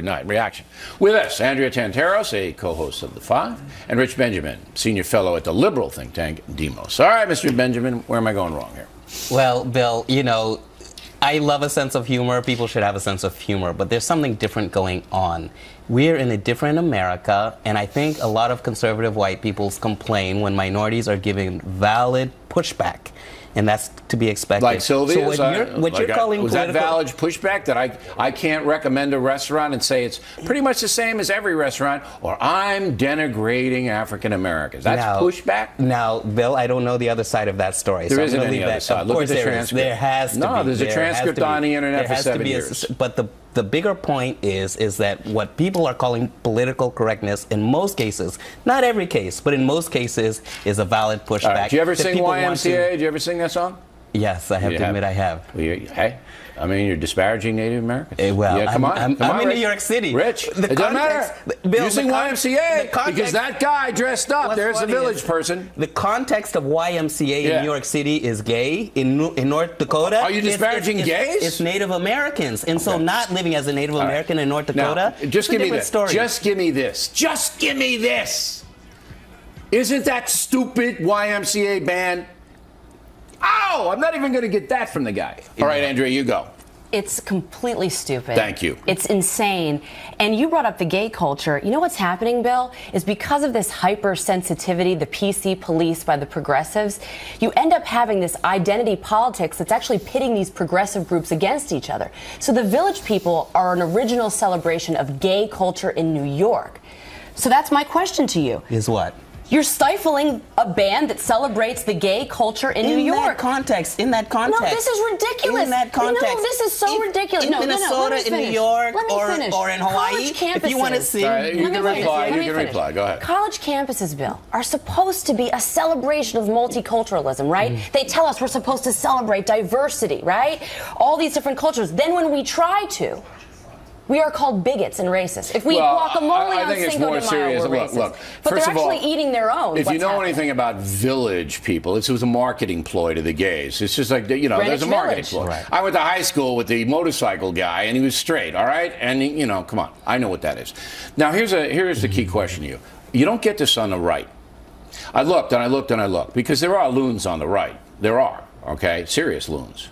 night reaction. With us, Andrea Tantaros, a co-host of The Five, and Rich Benjamin, senior fellow at the liberal think tank Demos. All right, Mr. Benjamin, where am I going wrong here? Well, Bill, you know, I love a sense of humor. People should have a sense of humor, but there's something different going on. We're in a different America, and I think a lot of conservative white people complain when minorities are giving valid pushback and that's to be expected. Like Sylvia, so what you're, what like you're calling I, was that valid pushback that I I can't recommend a restaurant and say it's pretty much the same as every restaurant, or I'm denigrating African Americans. That's now, pushback. Now, Bill, I don't know the other side of that story. There so not any other that. side. Of Look course at the there transcript. Is. There has to no, be. No, there's a there transcript on the internet there for seven years. A, but the the bigger point is is that what people are calling political correctness in most cases, not every case, but in most cases, is a valid pushback. Right. Do you ever sing YMCA? Did you ever sing that song? Yes, I have you to have, admit I have. Well, hey, I mean, you're disparaging Native Americans. Uh, well, yeah, come I'm, on, I'm, come I'm on, in Rich. New York City. Rich, the it doesn't matter. Bill, you sing the YMCA the context, because that guy dressed up. There's a village is, person. The context of YMCA yeah. in New York City is gay. In in North Dakota, are you disparaging it's, gays? It's, it's, Native Americans, and so not living as a Native American in North Dakota. Now, just give me this. Story. Just give me this. Just give me this. Isn't that stupid YMCA band? Ow! I'm not even going to get that from the guy. All right, Andrea, you go. It's completely stupid. Thank you. It's insane. And you brought up the gay culture. You know what's happening, Bill? Is because of this hypersensitivity, the PC police by the progressives, you end up having this identity politics that's actually pitting these progressive groups against each other. So the village people are an original celebration of gay culture in New York. So that's my question to you. Is what? You're stifling a band that celebrates the gay culture in, in New York. In that context, in that context. No, this is ridiculous. In that context. No, this is so if, ridiculous. In no, Minnesota, no, no, in New York, or, or in Hawaii, if you want to see, right, you can reply. You can reply. Go ahead. College campuses, Bill, are supposed to be a celebration of multiculturalism, right? Mm. They tell us we're supposed to celebrate diversity, right? All these different cultures. Then when we try to, we are called bigots and racists. If we well, eat guacamole I, I think on it's Cinco more de Mayo, we're Look, racist. look. But First they're of all, actually eating their own. If you know happening? anything about village people, it was a marketing ploy to the gays. It's just like you know, Greenwich there's a marketing Village. ploy. Right. I went to high school with the motorcycle guy, and he was straight. All right, and you know, come on, I know what that is. Now here's a here's the key question to you. You don't get this on the right. I looked and I looked and I looked because there are loons on the right. There are, okay, serious loons.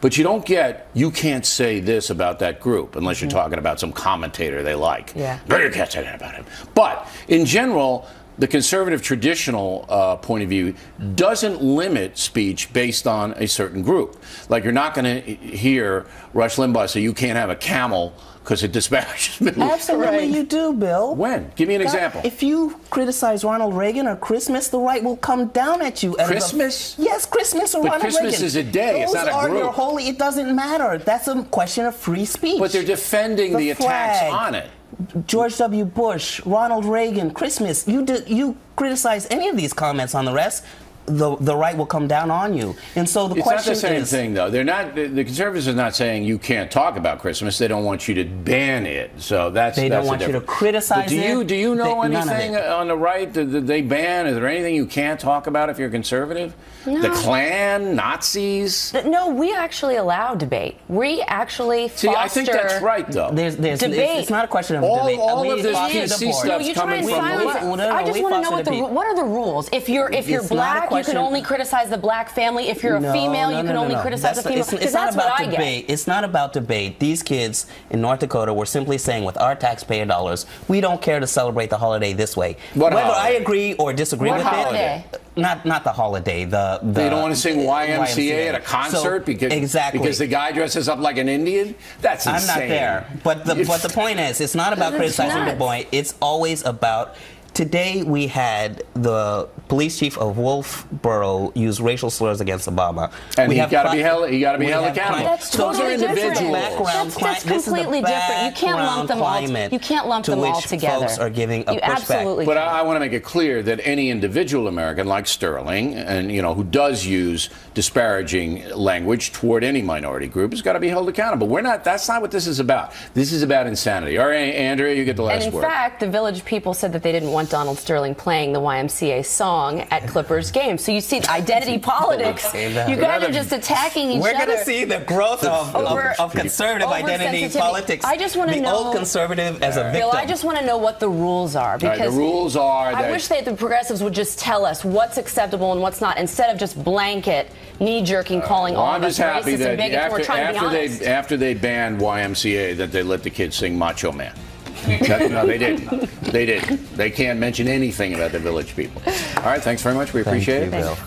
But you don't get, you can't say this about that group unless you're talking about some commentator they like. Yeah. No, you can't say that about him. But in general, the conservative traditional uh, point of view doesn't limit speech based on a certain group. Like you're not going to hear Rush Limbaugh say you can't have a camel because it disparages middle. Absolutely, right. you do, Bill. When? Give me an God, example. If you criticize Ronald Reagan or Christmas, the right will come down at you. And Christmas? The, yes, Christmas or but Ronald Christmas Reagan. is a day. Those it's not a are group. your holy. It doesn't matter. That's a question of free speech. But they're defending the, the attacks flag. on it. George W. Bush, Ronald Reagan, Christmas. You do, you criticize any of these comments on the rest, the the right will come down on you. And so the it's question not the same is, thing, though. They're not. The conservatives are not saying you can't talk about Christmas. They don't want you to ban it. So that's They that's don't want you to criticize But do you do you know They- anything on the right that, that they ban? Is there anything you can't talk about if you're conservative? The Klan, Nazis. No, we actually allow debate. We actually foster. See. I think that's right, though. There's, there's, Debate. It's, it's not a question of All- debate. all We of this foster PC the stuff No, you try coming and from the silence. left. No, no, I just want to know what the what are the rules. If you're if you're It's not a black, you can only criticize the black family. If you're a No, female, no, you can no, only no. criticize That's a female. It's, Because it's not that's about what I debate. get. It's not about debate. These kids in North Dakota were simply saying, with our taxpayer dollars, we don't care to celebrate the holiday this way. What Whether holiday? I agree or disagree What with holiday? it, not not the holiday. The, the They don't want to sing YMCA, at a So, concert because exactly because the guy dresses up like an Indian. That's insane. I'm not there. But the but the point is, it's not about It's criticizing the boy. It's always about. Today we had the police chief of Wolfeboro used racial slurs against Obama. And we he have gotta be held- he gotta be held accountable. crime. That's Those are totally different. individuals. Background That's, that's this is the completely different. You can't lump them all. climate You can't lump to them all which together. Folks are giving a you pushback. absolutely. But can't. I, I want to make it clear that any individual American, like Sterling, and you know, who does use disparaging language toward any minority group, has got to be held accountable. We're not. That's not what this is about. This is about insanity. All right, Andrea, you get the last and in word. fact, the village people said that they didn't want Donald Sterling playing the YMCA song song at Clippers games. So you see identity politics. You guys Rather- are just attacking each We're other. going to see the growth of, Over- of, of conservative identity politics. I just wanna the know- old conservative as a victim. Bill, I just want to know what the rules are right, the rules are I wish that the progressives would just tell us what's acceptable and what's not, instead of just blanket knee-jerking, uh, calling Well, all I'm of us happy racist that and bigots. after, We're trying after to be they honest. after they banned YMCA, that they let the kids sing Macho Man. No, they didn't. They didn't. They can't mention anything about the village people. All right, thanks very much. We appreciate you, it. Bill. Next